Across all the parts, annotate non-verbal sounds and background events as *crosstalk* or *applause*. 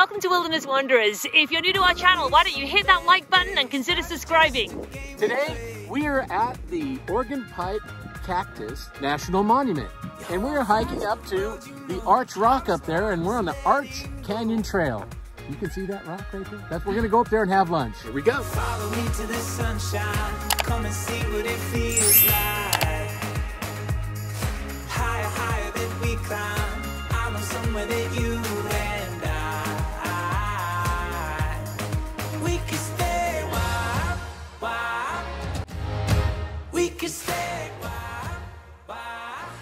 welcome to Wilderness Wanderers. If you're new to our channel, why don't you hit that like button and consider subscribing? Today, we are at the Organ Pipe Cactus National Monument. And we're hiking up to the Arch Rock up there, and we're on the Arch Canyon Trail. You can see that rock right there? That's, we're gonna go up there and have lunch. Here we go. Follow me to the sunshine. Come and see what it feels like. Higher, higher than we climb. I know somewhere that you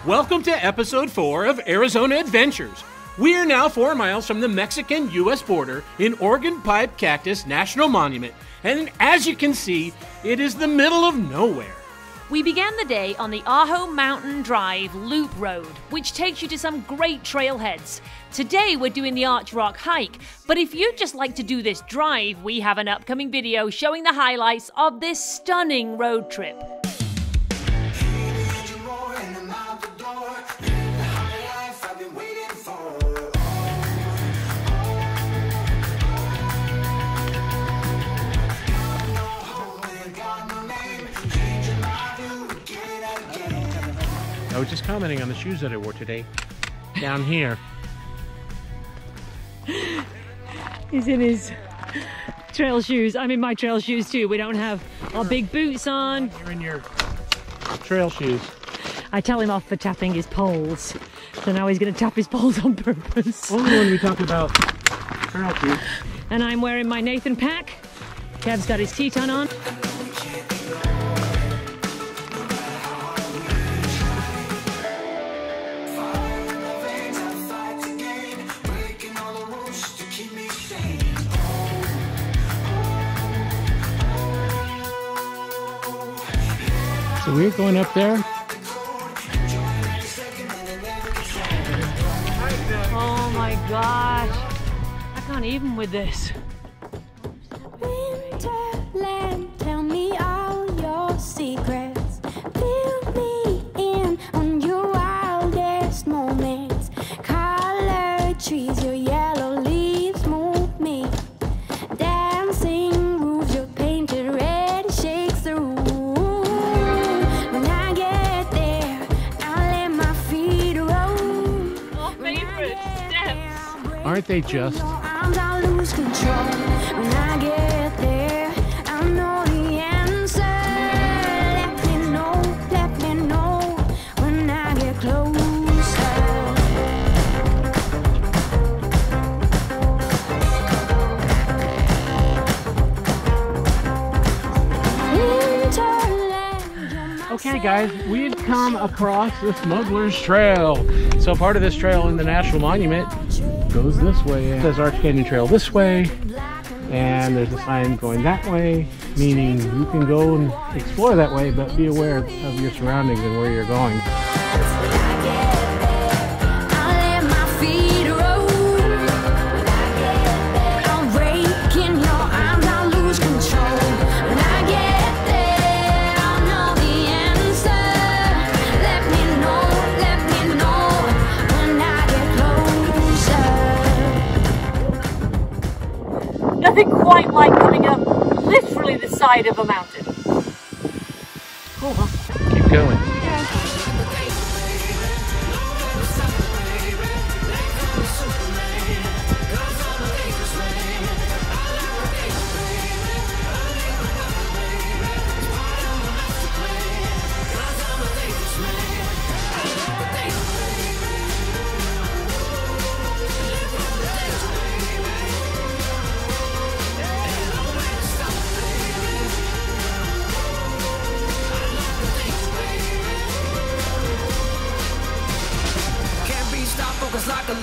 Welcome to episode 4 of Arizona Adventures. We are now 4 miles from the Mexican US border in Organ Pipe Cactus National Monument, and as you can see, it is the middle of nowhere. We began the day on the Ajo Mountain Drive Loop Road, which takes you to some great trailheads. Today we're doing the Arch Rock hike, but if you'd just like to do this drive, we have an upcoming video showing the highlights of this stunning road trip. I was just commenting on the shoes that I wore today. Down here. He's in his trail shoes. I'm in my trail shoes too. We don't have our big boots on. You're in your trail shoes. I tell him off for tapping his poles. So now he's going to tap his poles on purpose. Only when we talk about trail shoes. And I'm wearing my Nathan pack. Kev's got his Teton on. So we're going up there. Oh my gosh. I can't even with this. Winterland, you're my Okay, guys, we had come across the Smuggler's Trail. So part of this trail in the National Monument goes this way. It says Arch Canyon Trail this way, and there's a sign going that way, meaning you can go and explore that way, but be aware of your surroundings and where you're going. Quite like coming up literally the side of a mountain. Keep going.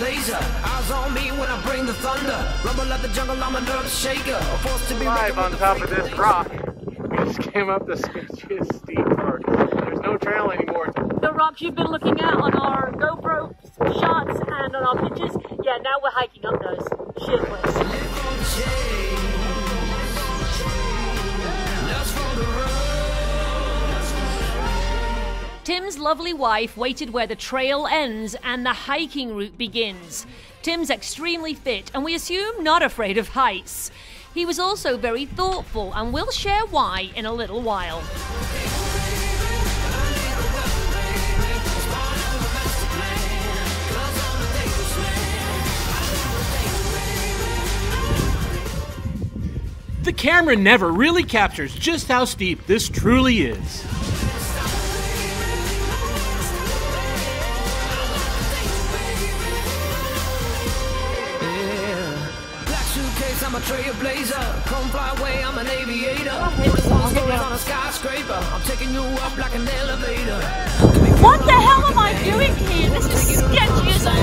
Laser. Eyes on me when I bring the thunder. Rumble like the jungle, I'm a nervous shaker. A force to be Live on top of this rock. *laughs* We just came up the sketchiest steep part. There's no trail anymore. The rocks you've been looking at on our GoPro shots and on our pictures, yeah, now we're hiking up those shit Tim's lovely wife waited where the trail ends and the hiking route begins. Tim's extremely fit and we assume not afraid of heights. He was also very thoughtful, and we'll share why in a little while. The camera never really captures just how steep this truly is. Trailblazer. Come fly away, I'm an aviator. Oh, Stories on a skyscraper. I'm taking you up like an elevator. What the hell am I doing here? This is sketchy as all.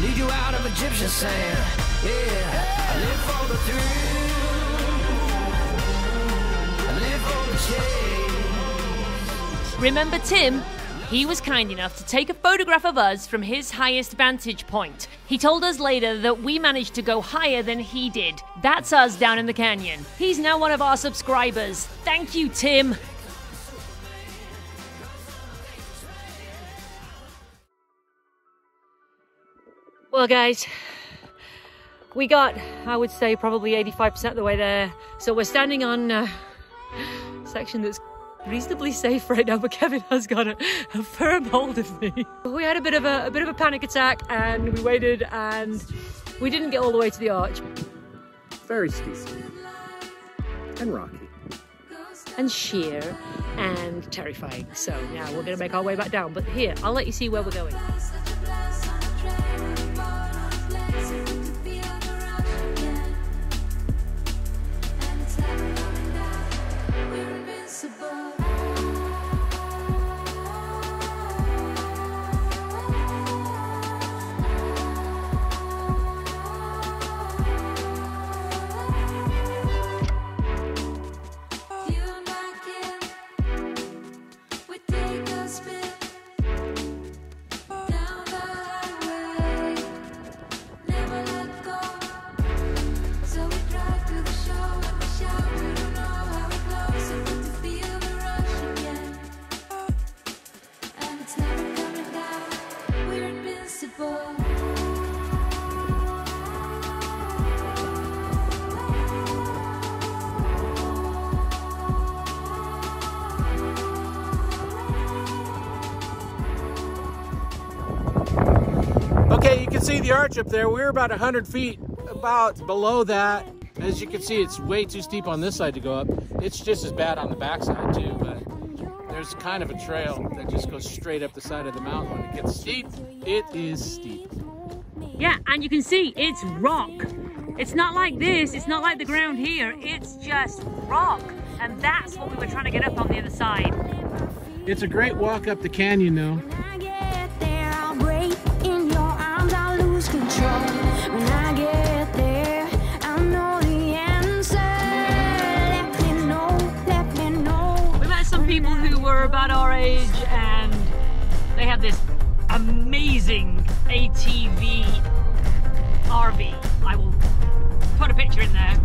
Lead you out of Egyptian sand. Yeah. I live for the thrill. I live for the chase. Remember Tim? He was kind enough to take a photograph of us from his highest vantage point. He told us later that we managed to go higher than he did. That's us down in the canyon. He's now one of our subscribers. Thank you, Tim. Well, guys, we got, I would say, probably 85% of the way there. So we're standing on uh, a section that's reasonably safe right now, but Kevin has got a, a firm hold of me. We had a bit of a, a bit of a panic attack, and we waited, and we didn't get all the way to the arch. Very steep and rocky. and sheer and terrifying. So now we're going to make our way back down. But here, I'll let you see where we're going. See the arch up there. We're about 100 feet about below that. As you can see, it's way too steep on this side to go up. It's just as bad on the backside too, but there's kind of a trail that just goes straight up the side of the mountain. When it gets steep, it is steep. Yeah, and you can see it's rock. It's not like this, it's not like the ground here, it's just rock. And that's what we were trying to get up on the other side. It's a great walk up the canyon though. RV. I will put a picture in there.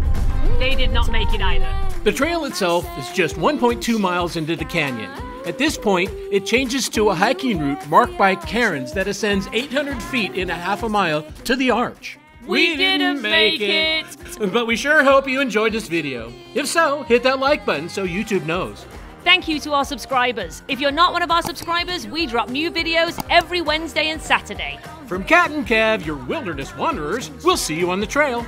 They did not make it either. The trail itself is just 1.2 miles into the canyon. At this point, it changes to a hiking route marked by cairns that ascends 800 feet in a half a mile to the arch. We didn't make it. But we sure hope you enjoyed this video. If so, hit that like button so YouTube knows. Thank you to our subscribers. If you're not one of our subscribers, we drop new videos every Wednesday and Saturday. From Cat and Kev, your wilderness wanderers, we'll see you on the trail.